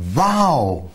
Wow.